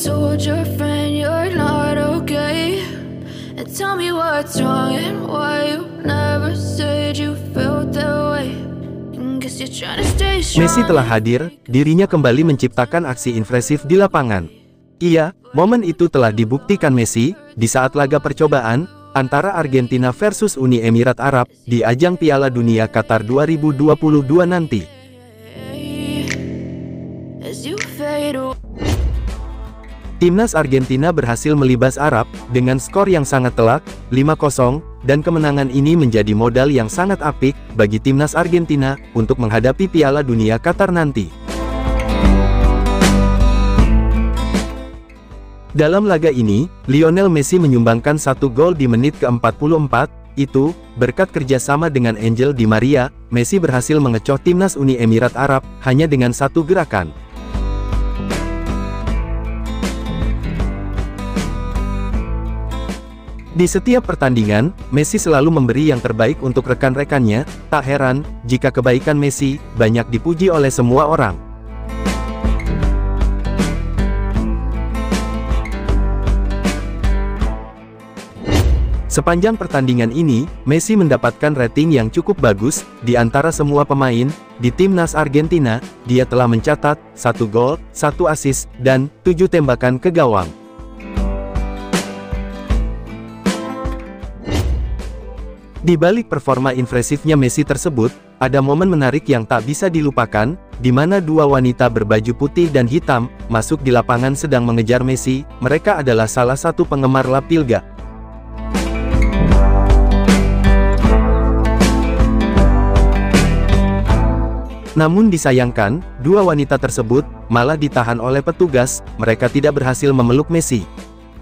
told your friend you're not okay? And tell me what's wrong and why you never said you felt that way. Messi telah hadir, dirinya kembali menciptakan aksi impresif di lapangan. Iya, momen itu telah dibuktikan Messi, di saat laga percobaan, antara Argentina versus Uni Emirat Arab, di ajang Piala Dunia Qatar 2022 nanti. Timnas Argentina berhasil melibas Arab, dengan skor yang sangat telak, 5-0, dan kemenangan ini menjadi modal yang sangat apik, bagi Timnas Argentina, untuk menghadapi Piala Dunia Qatar nanti. Dalam laga ini, Lionel Messi menyumbangkan satu gol di menit ke-44, itu, berkat kerjasama dengan Angel Di Maria, Messi berhasil mengecoh timnas Uni Emirat Arab, hanya dengan satu gerakan. Di setiap pertandingan, Messi selalu memberi yang terbaik untuk rekan-rekannya, tak heran, jika kebaikan Messi, banyak dipuji oleh semua orang. Sepanjang pertandingan ini, Messi mendapatkan rating yang cukup bagus, di antara semua pemain, di timnas Argentina, dia telah mencatat, satu gol, satu assist, dan tujuh tembakan ke gawang. Di balik performa impresifnya Messi tersebut, ada momen menarik yang tak bisa dilupakan, di mana dua wanita berbaju putih dan hitam, masuk di lapangan sedang mengejar Messi, mereka adalah salah satu penggemar La Pilga. Namun disayangkan, dua wanita tersebut, malah ditahan oleh petugas, mereka tidak berhasil memeluk Messi.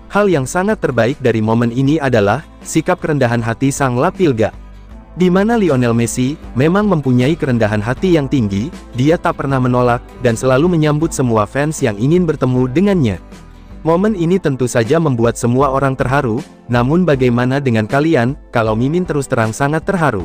Hal yang sangat terbaik dari momen ini adalah, sikap kerendahan hati sang La Pilga. Di mana Lionel Messi, memang mempunyai kerendahan hati yang tinggi, dia tak pernah menolak, dan selalu menyambut semua fans yang ingin bertemu dengannya. Momen ini tentu saja membuat semua orang terharu, namun bagaimana dengan kalian, kalau Mimin terus terang sangat terharu?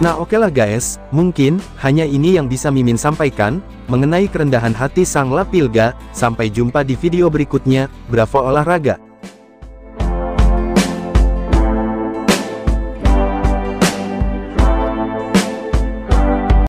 Nah oke lah guys, mungkin, hanya ini yang bisa Mimin sampaikan, mengenai kerendahan hati sang Lapilga, sampai jumpa di video berikutnya, bravo olahraga.